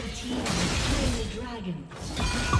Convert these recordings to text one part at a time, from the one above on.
Red team has the dragon.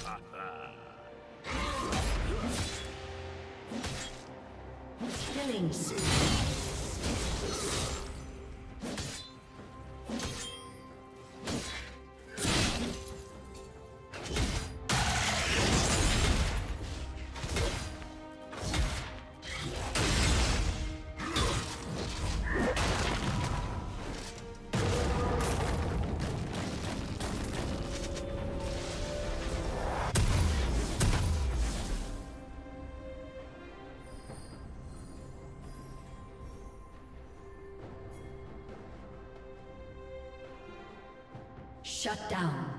Shut down.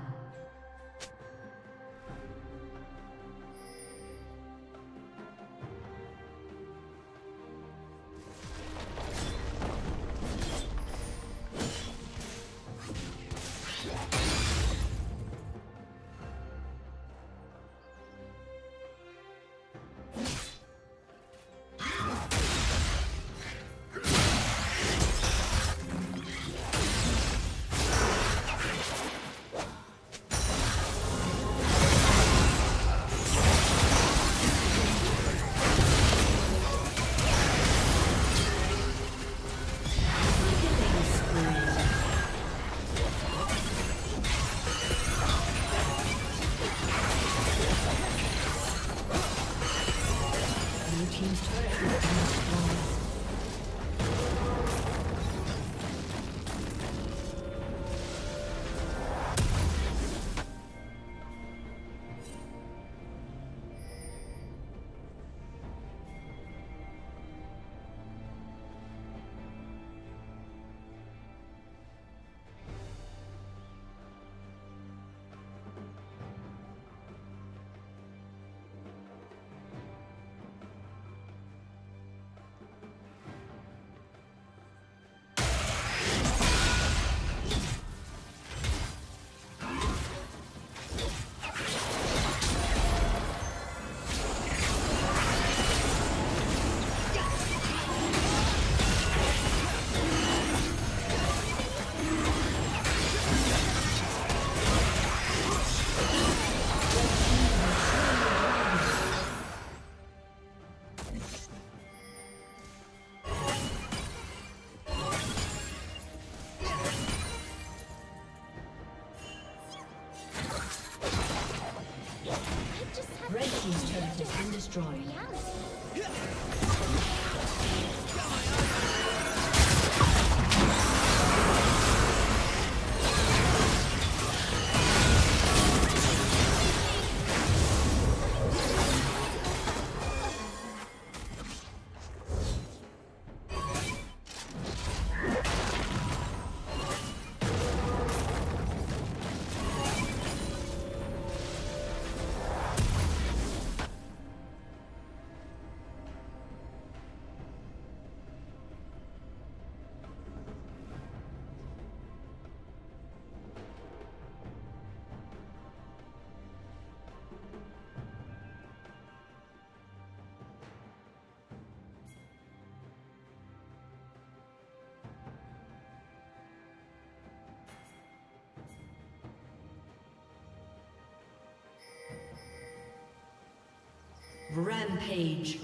Rampage.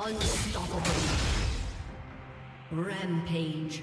Unstoppable. Rampage.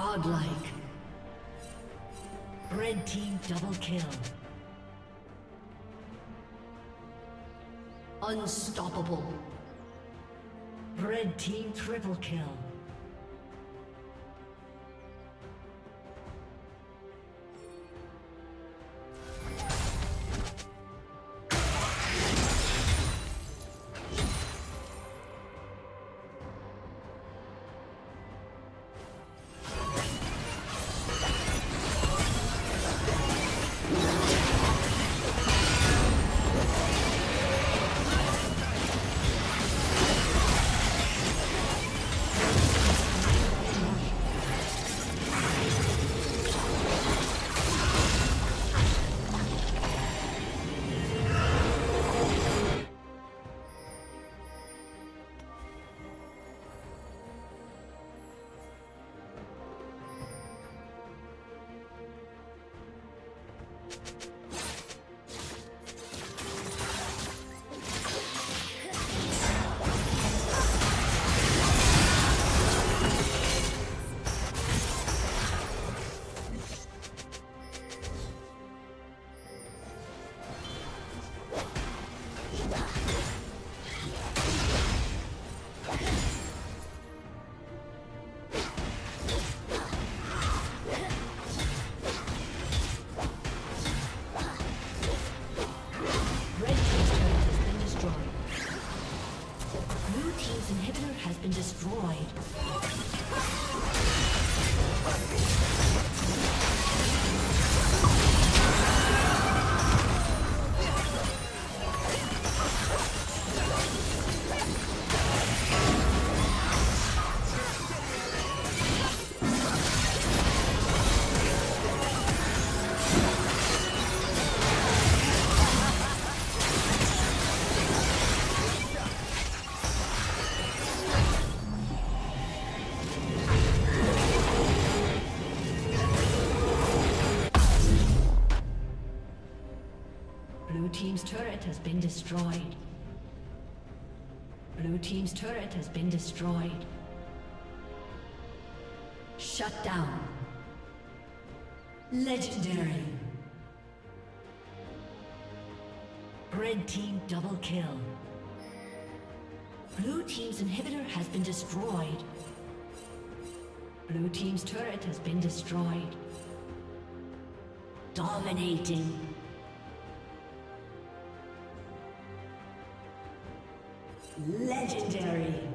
Godlike. Red team double kill. Unstoppable. Red team triple kill. Been destroyed. Blue Team's turret has been destroyed. Shut down. Legendary. Red Team double kill. Blue Team's inhibitor has been destroyed. Blue Team's turret has been destroyed. Dominating. Legendary.